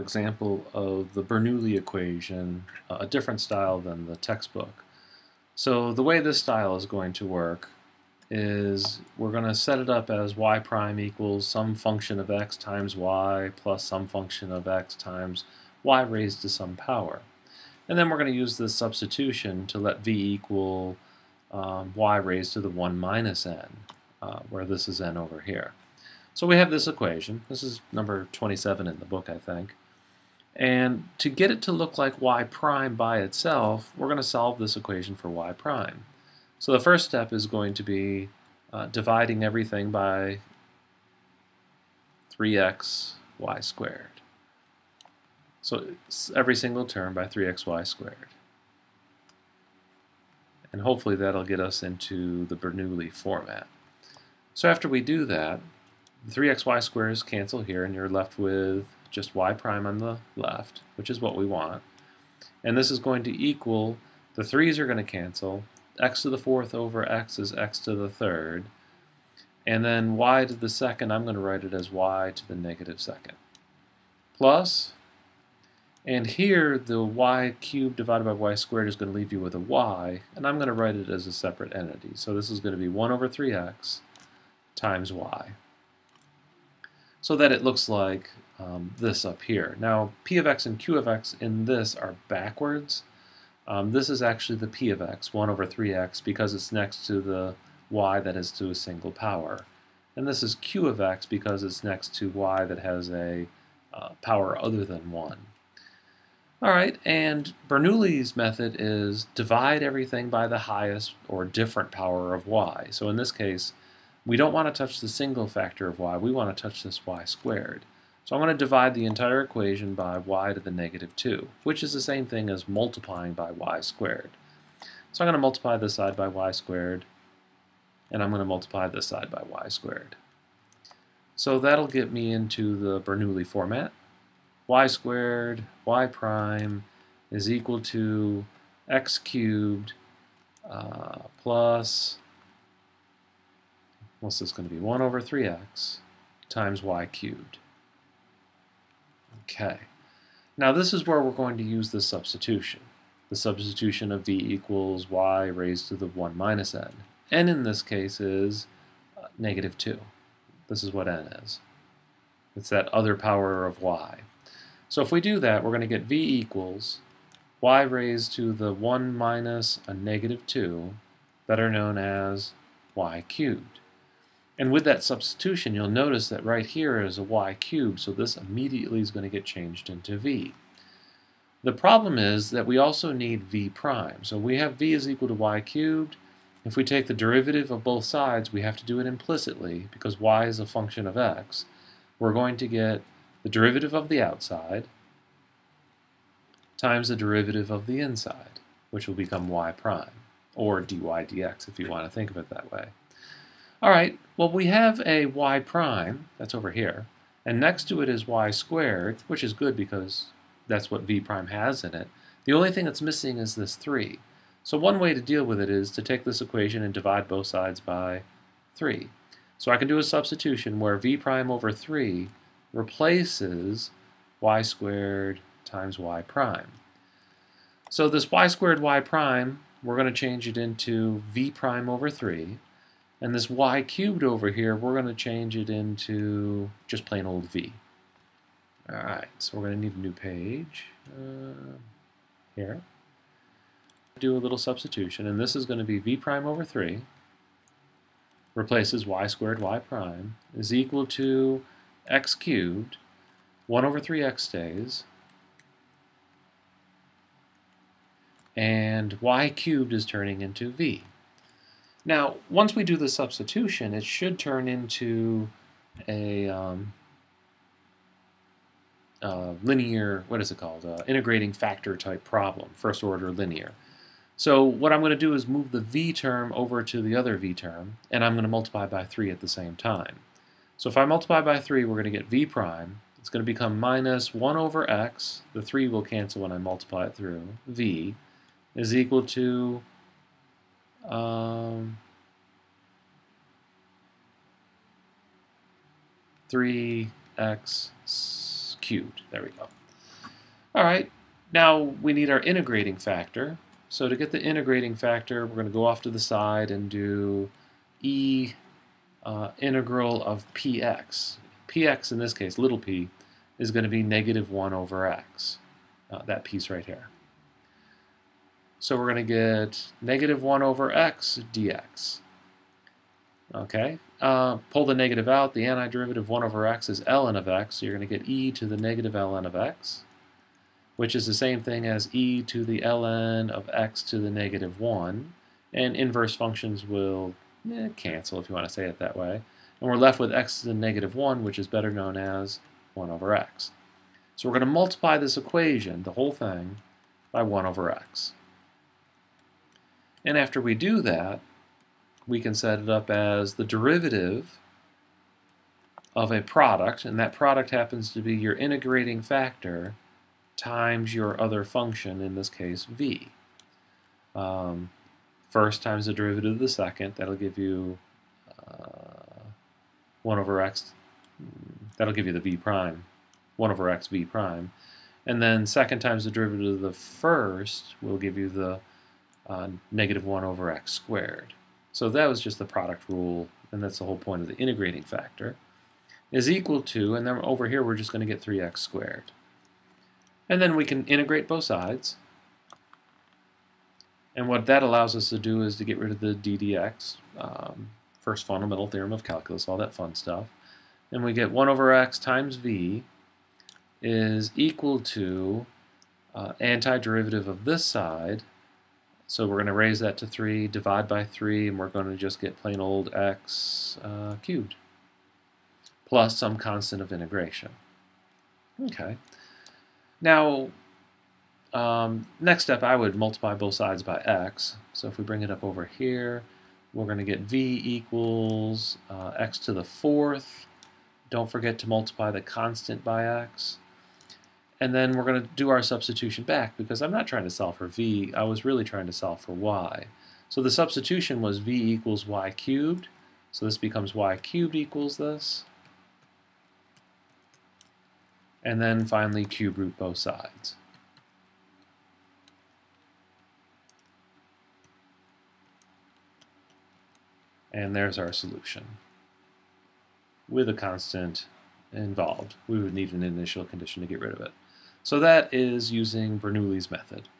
example of the Bernoulli equation, uh, a different style than the textbook. So the way this style is going to work is we're going to set it up as y prime equals some function of x times y plus some function of x times y raised to some power. And then we're going to use this substitution to let v equal um, y raised to the 1 minus n, uh, where this is n over here. So we have this equation. This is number 27 in the book, I think. And to get it to look like y prime by itself, we're going to solve this equation for y prime. So the first step is going to be uh, dividing everything by 3x y squared. So every single term by 3xy squared. And hopefully that'll get us into the Bernoulli format. So after we do that, the 3xy squares cancel here and you're left with just y prime on the left, which is what we want. And this is going to equal, the 3's are going to cancel, x to the fourth over x is x to the third, and then y to the second, I'm going to write it as y to the negative second. Plus, and here the y cubed divided by y squared is going to leave you with a y, and I'm going to write it as a separate entity. So this is going to be 1 over 3x times y. So that it looks like um, this up here. Now, p of x and q of x in this are backwards. Um, this is actually the p of x, 1 over 3x, because it's next to the y that is to a single power. And this is q of x because it's next to y that has a uh, power other than 1. All right, and Bernoulli's method is divide everything by the highest or different power of y. So in this case, we don't want to touch the single factor of y, we want to touch this y squared. So I'm going to divide the entire equation by y to the negative 2, which is the same thing as multiplying by y squared. So I'm going to multiply this side by y squared, and I'm going to multiply this side by y squared. So that'll get me into the Bernoulli format. y squared, y prime is equal to x cubed uh, plus, what's this going to be, 1 over 3x times y cubed. Okay. Now this is where we're going to use the substitution. The substitution of v equals y raised to the 1 minus n. n in this case is uh, negative 2. This is what n is. It's that other power of y. So if we do that, we're going to get v equals y raised to the 1 minus a negative 2, better known as y cubed. And with that substitution, you'll notice that right here is a y cubed, so this immediately is going to get changed into v. The problem is that we also need v prime. So we have v is equal to y cubed. If we take the derivative of both sides, we have to do it implicitly because y is a function of x. We're going to get the derivative of the outside times the derivative of the inside, which will become y prime, or dy dx if you want to think of it that way. All right, well, we have a y prime, that's over here, and next to it is y squared, which is good because that's what v prime has in it. The only thing that's missing is this 3. So one way to deal with it is to take this equation and divide both sides by 3. So I can do a substitution where v prime over 3 replaces y squared times y prime. So this y squared y prime, we're going to change it into v prime over 3. And this y cubed over here, we're going to change it into just plain old v. All right, so we're going to need a new page uh, here. Do a little substitution, and this is going to be v prime over 3 replaces y squared y prime is equal to x cubed, 1 over 3x stays, and y cubed is turning into v. Now, once we do the substitution, it should turn into a um, uh, linear, what is it called, uh, integrating factor type problem, first order linear. So what I'm going to do is move the v term over to the other v term, and I'm going to multiply by 3 at the same time. So if I multiply by 3, we're going to get v prime. It's going to become minus 1 over x, the 3 will cancel when I multiply it through, v, is equal to um, 3x cubed. There we go. All right, now we need our integrating factor. So to get the integrating factor, we're going to go off to the side and do e uh, integral of px. px in this case, little p, is going to be negative 1 over x, uh, that piece right here. So we're going to get negative 1 over x dx. Okay, uh, pull the negative out. The antiderivative 1 over x is ln of x, so you're going to get e to the negative ln of x, which is the same thing as e to the ln of x to the negative 1. And inverse functions will eh, cancel, if you want to say it that way. And we're left with x to the negative 1, which is better known as 1 over x. So we're going to multiply this equation, the whole thing, by 1 over x. And after we do that, we can set it up as the derivative of a product, and that product happens to be your integrating factor times your other function, in this case, v. Um, first times the derivative of the second, that'll give you uh, 1 over x, that'll give you the v prime, 1 over x v prime. And then second times the derivative of the first will give you the uh, negative 1 over x squared. So that was just the product rule, and that's the whole point of the integrating factor, is equal to, and then over here we're just going to get 3x squared. And then we can integrate both sides. And what that allows us to do is to get rid of the ddx, um, first fundamental theorem of calculus, all that fun stuff. And we get 1 over x times v is equal to uh, antiderivative of this side, so we're going to raise that to 3, divide by 3, and we're going to just get plain old x uh, cubed, plus some constant of integration. Okay. Now, um, next step, I would multiply both sides by x. So if we bring it up over here, we're going to get v equals uh, x to the fourth. Don't forget to multiply the constant by x. And then we're going to do our substitution back because I'm not trying to solve for v, I was really trying to solve for y. So the substitution was v equals y cubed, so this becomes y cubed equals this. And then finally cube root both sides. And there's our solution with a constant involved. We would need an initial condition to get rid of it. So that is using Bernoulli's method.